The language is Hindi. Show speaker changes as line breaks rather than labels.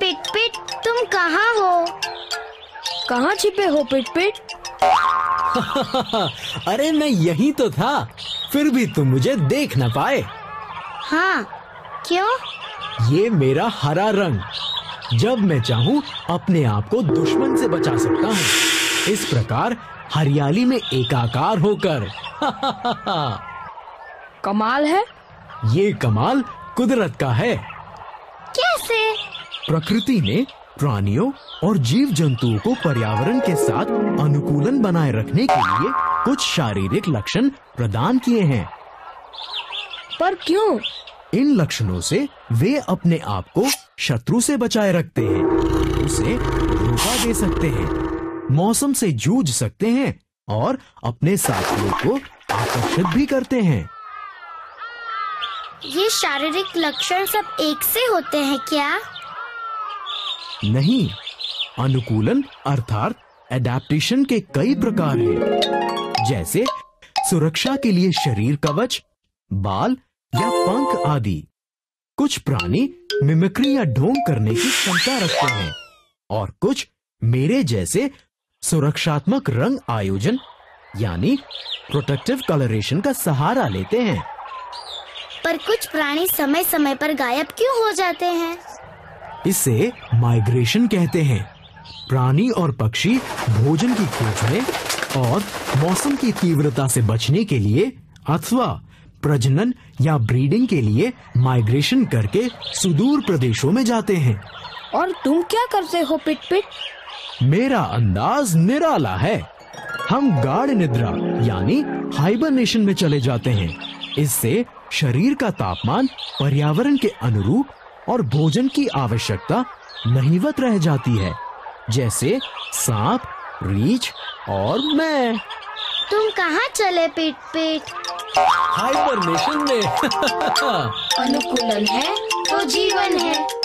पिट पिट तुम कहाँ हो?
कहाँ छिपे हो पिट पिट
अरे मैं यही तो था। फिर भी तुम मुझे देख न पाए।
हाँ क्यों?
ये मेरा हरा रंग। जब मैं चाहूँ अपने आप को दुश्मन से बचा सकता हूँ। इस प्रकार हरियाली में एकाकार होकर।
कमाल है।
ये कमाल कुदरत का है।
कैसे?
प्रकृति ने प्राणियों और जीव जंतुओं को पर्यावरण के साथ अनुकूलन बनाए रखने के लिए कुछ शारीरिक लक्षण प्रदान किए हैं।
पर क्यों?
इन लक्षणों से वे अपने आप को शत्रु से बचाए रखते हैं उसे धोखा दे सकते हैं मौसम से जूझ सकते हैं और अपने साथियों को आकर्षित भी करते हैं।
ये शारीरिक लक्षण सब एक से होते हैं क्या?
नहीं, अनुकूलन अर्थात एडेप्टेशन के कई प्रकार हैं। जैसे सुरक्षा के लिए शरीर कवच, बाल या पंख आदि। कुछ प्राणी मिमिक्री या ढोंग करने की क्षमता रखते हैं और कुछ मेरे जैसे सुरक्षात्मक रंग आयोजन, यानी प्रोटेक्टिव कलरेशन का सहारा लेते हैं।
पर कुछ प्राणी समय समय पर गायब क्यों हो जाते हैं?
इसे माइग्रेशन कहते हैं। प्राणी और पक्षी भोजन की खोज में और मौसम की तीव्रता से बचने के लिए अथवा प्रजनन या ब्रीडिंग के लिए माइग्रेशन करके सुदूर प्रदेशों में जाते हैं।
और तुम क्या करते हो पिट पिट?
मेरा अंदाज निराला है। हम गाढ़ निद्रा यानी हाइबरनेशन में चले जाते हैं। इससे शरीर का तापमान पर्यावरण के अनुरूप और भोजन की आवश्यकता नहीवत रह जाती है जैसे सांप रीछ और मैं।
तुम कहाँ चले पीट पीट
हाइबरनेशन में।
अनुकूलन है तो जीवन है।